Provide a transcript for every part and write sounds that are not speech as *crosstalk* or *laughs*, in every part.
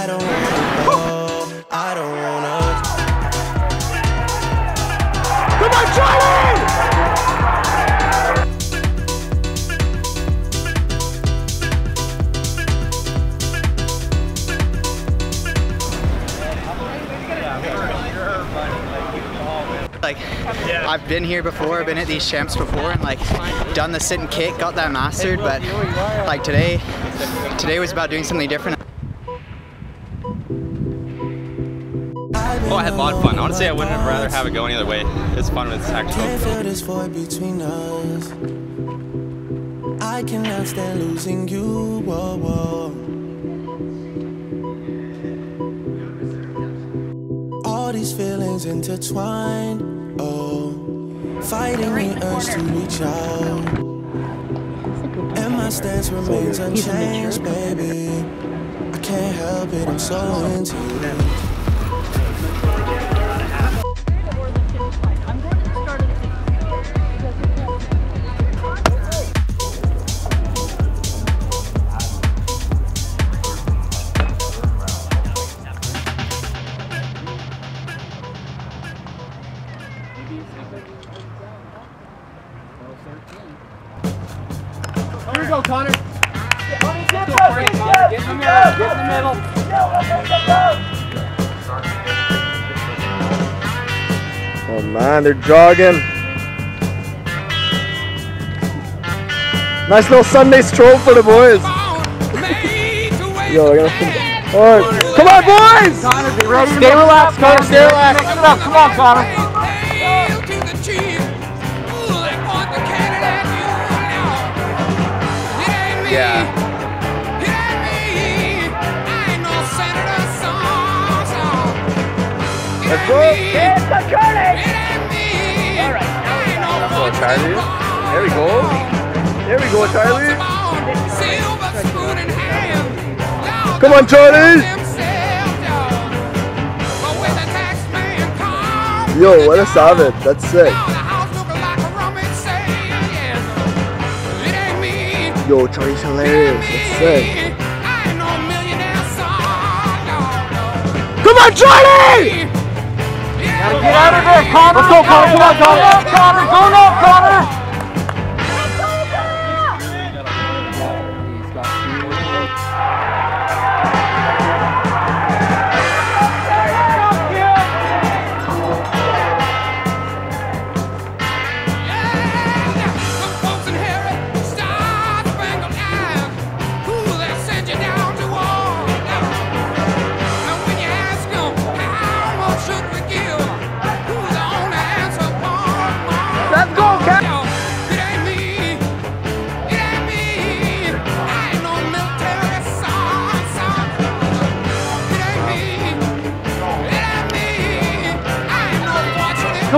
I don't wanna go. I don't wanna. Come on, Charlie! Like, I've been here before, I've been at these champs before, and like done the sit and kick, got that mastered. But like today, today was about doing something different. Oh, I had a lot of fun. Honestly, I wouldn't have rather have it go any other way. It's fun with Can't tactical. this void between us. I cannot stand losing you. Whoa, whoa. All these feelings intertwined. Oh, fighting the urge to reach out. And my stance remains unchanged, baby. I can't help it, I'm so into you. In the. Get in the middle. Oh man, they're jogging. Nice little Sunday stroll for the boys. Yo, they're gonna. All right. Come on, boys! Connor, be ready. Stay relaxed, Connor. Stay relaxed. Come on, come on, Connor. Yeah. Go. Oh, Charlie. There we go. There we go, Charlie. Come on, Charlie. Yo, what a savage. That's sick. Yo, Charlie's hilarious. That's sick. Come on, Charlie! Get out of there, Connor. Let's go, Connor. Come on, Connor. Connor, go now, Connor.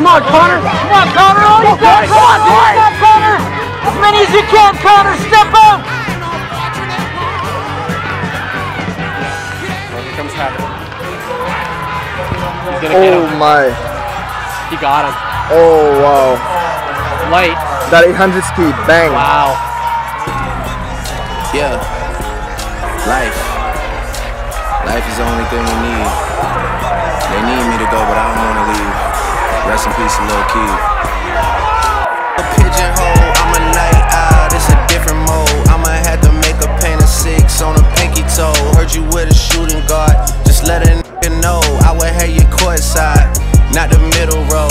Come on, Connor. Come on, Connor. Oh, you got Come on, boy. Connor. As many as you can, Connor. Step out. Here comes Patrick. He's gonna get Oh him. my. He got him. Oh wow. Light. That 800 speed. Bang. Wow. Yeah. Life. Life is the only thing we need. They need me to go, but I don't wanna leave. Rest in peace, Lil Keith. A pigeonhole, I'm a night owl, it's a different mode. I'ma have to make a paint of six on a pinky toe. Heard you with a shooting guard, just let a nigga know. I would have you courtside, not the middle row.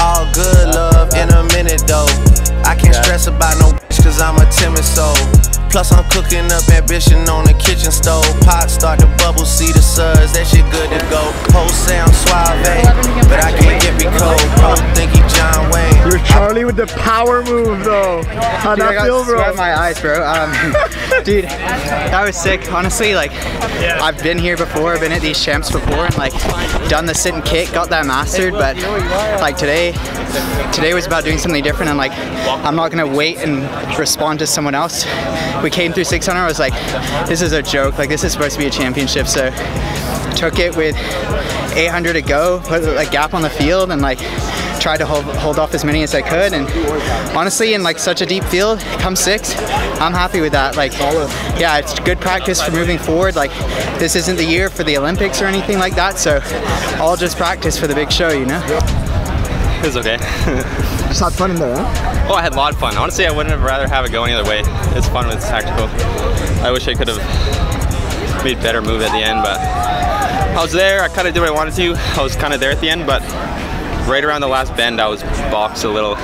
All good love in a minute though. I can't stress about no bitch cause I'm a timid soul. Plus I'm cooking up ambition on the kitchen stove. Pot start to bubble, see the suds, that shit good to go. Post sound suave, but I can't get me cold. Bro, think he John Wayne. You're Charlie with the power move though. How'd Dude, I that got feel, sweat bro? in my eyes, bro. Um, *laughs* dude, that was sick. Honestly, like, I've been here before, been at these champs before, and like, done the sit and kick, got that mastered. But like today, today was about doing something different, and like, I'm not gonna wait and respond to someone else. We came through 600. I was like, this is a joke. Like, this is supposed to be a championship. So, took it with 800 to go, put a gap on the field, and like tried to hold, hold off as many as I could. And honestly, in like such a deep field, come sixth, I'm happy with that. Like, yeah, it's good practice for moving forward. Like, this isn't the year for the Olympics or anything like that. So, all just practice for the big show, you know. It was okay. *laughs* Just had fun in there, huh? Oh, I had a lot of fun. Honestly, I wouldn't have rather have it go any other way. It's fun it's tactical. I wish I could have made better move at the end, but I was there. I kind of did what I wanted to. I was kind of there at the end, but right around the last bend, I was boxed a little.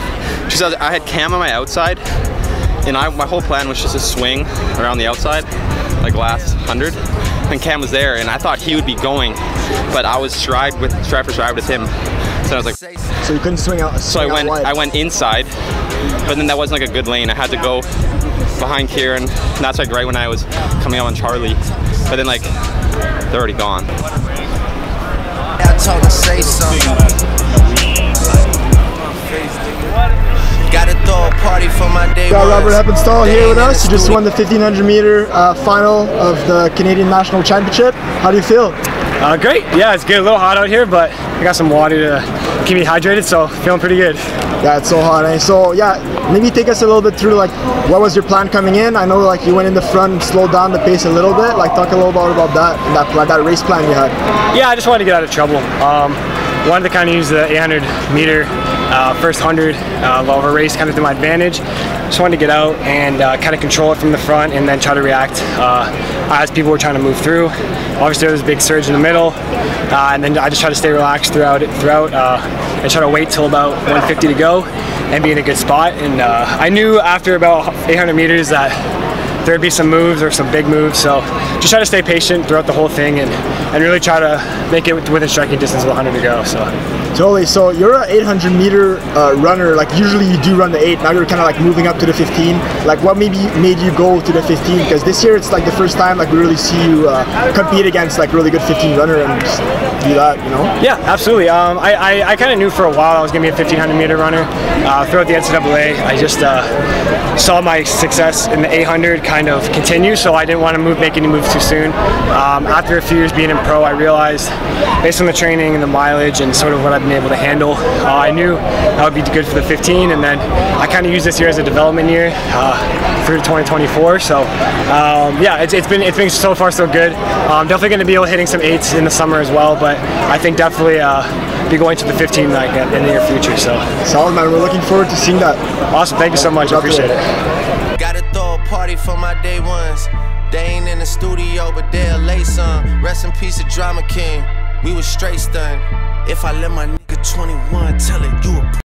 Just I had Cam on my outside, and I, my whole plan was just to swing around the outside, like last hundred. And Cam was there, and I thought he would be going, but I was stride with stride for stride with him. So I was like, so you couldn't swing out. Swing so I went. I went inside, but then that wasn't like a good lane. I had to go behind Kieran. And that's like right when I was coming out on Charlie. But then like they're already gone. I told him say something. Gotta throw a party for my day. Got Robert ones. Heppenstall here with us. the You just won the 1500 meter uh, final of the Canadian National Championship. How do you feel? Uh, great. Yeah, it's getting A little hot out here, but I got some water to keep me hydrated, so feeling pretty good. Yeah, it's so hot. Eh? So yeah, maybe take us a little bit through like what was your plan coming in? I know like you went in the front and slowed down the pace a little bit. Like talk a little bit about that that that race plan you had. Yeah, I just wanted to get out of trouble. Um, wanted to kind of use the 800 meter uh, first 100 uh, a race kind of to my advantage. Just wanted to get out and uh, kind of control it from the front and then try to react uh, as people were trying to move through. Obviously, there was a big surge in the middle, uh, and then I just try to stay relaxed throughout it. Throughout, uh, and try to wait till about 150 to go and be in a good spot. And I knew after about 800 meters that there'd be some moves or some big moves. So just try to stay patient throughout the whole thing and, and really try to make it within striking distance of 100 to go. So Totally. So you're an 800 meter uh, runner. Like usually you do run the eight. Now you're kind of like moving up to the 15. Like what maybe made you go to the 15? Because this year it's like the first time like we really see you uh, compete against like really good 15 runner and just do that. You know? yeah, absolutely. Um, I, I, I kind of knew for a while I was going to be a 1500 meter runner. Uh, throughout the NCAA, I just uh, saw my success in the 800 kind of continue, so I didn't want to move, make any moves too soon. Um, after a few years being in pro, I realized, based on the training and the mileage and sort of what I've been able to handle, uh, I knew that would be good for the 15, and then I kind of used this year as a development year uh, through 2024. So um, yeah, it's, it's been it's been so far so good. Um, definitely going to be able hitting some eights in the summer as well, but I think definitely uh, be going to the 15 like in the near future. So Solid man. We're looking forward to seeing that. awesome, thank you so much. I appreciate it. Gotta throw a party for my day ones. They ain't in the studio, but they'll lay some. Rest in peace, of Drama King. We was straight stunned. If I let my nigga 21 tell it, you a